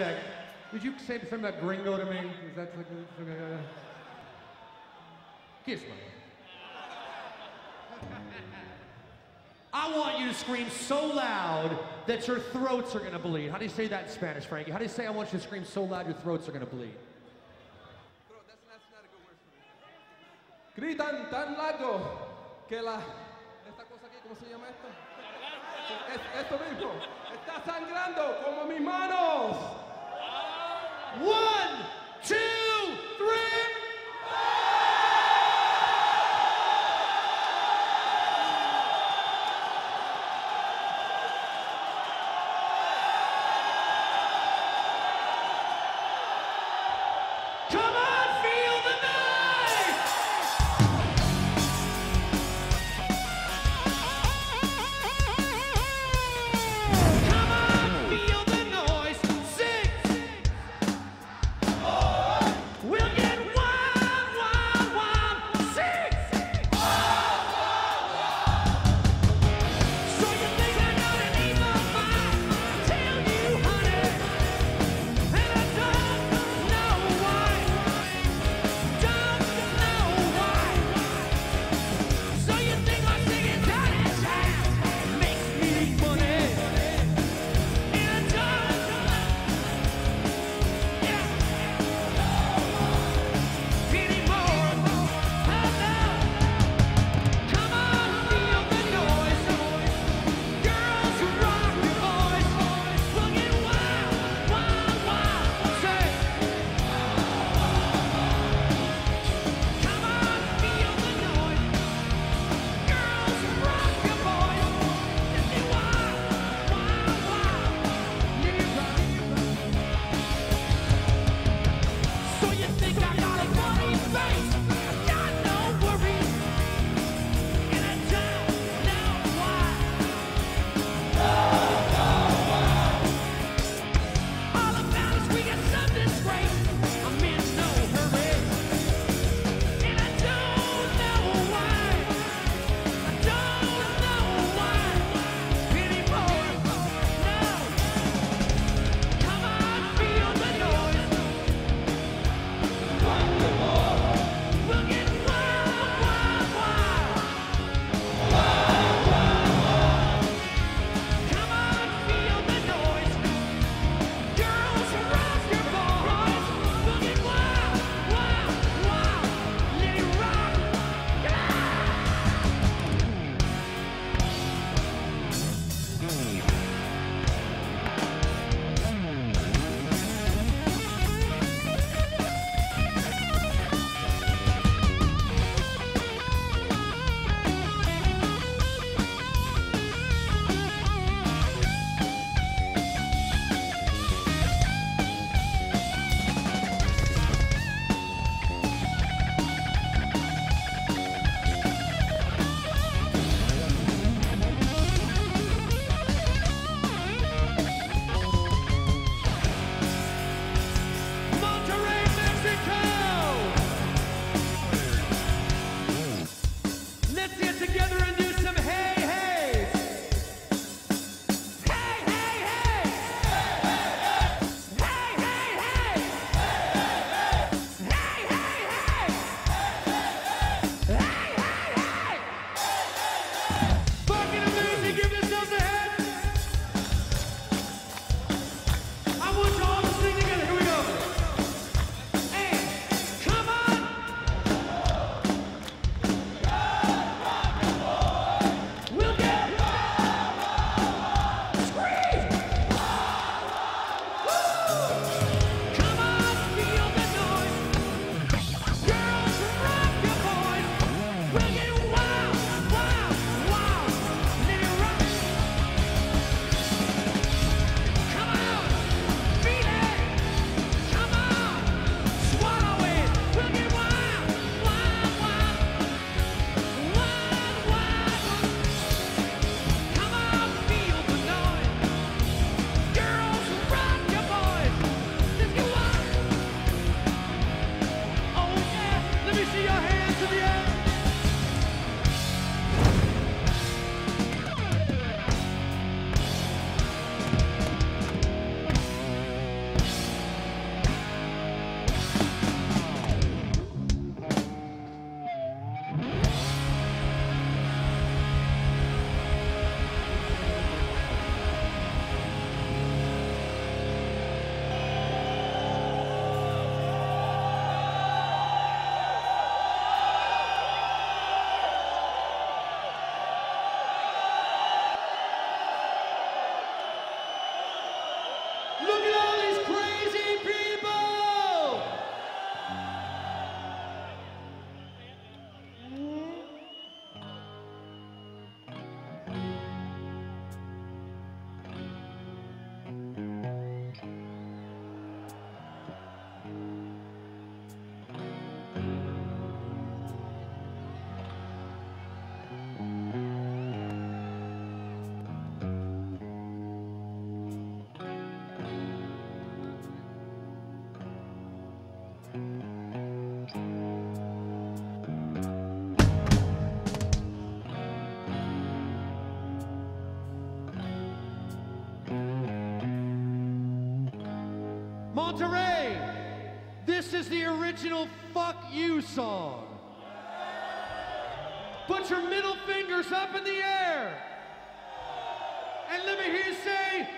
sec. Would you say something about gringo to me? Is that like, uh, kiss me? I want you to scream so loud that your throats are gonna bleed. How do you say that in Spanish, Frankie? How do you say I want you to scream so loud your throats are gonna bleed? Gritan tan largo que la. Esta cosa aquí, ¿cómo se llama esto? Es- esto mismo. Está sangrando como mis manos. One, two, Monterrey, this is the original Fuck You song. Put your middle fingers up in the air. And let me hear you say,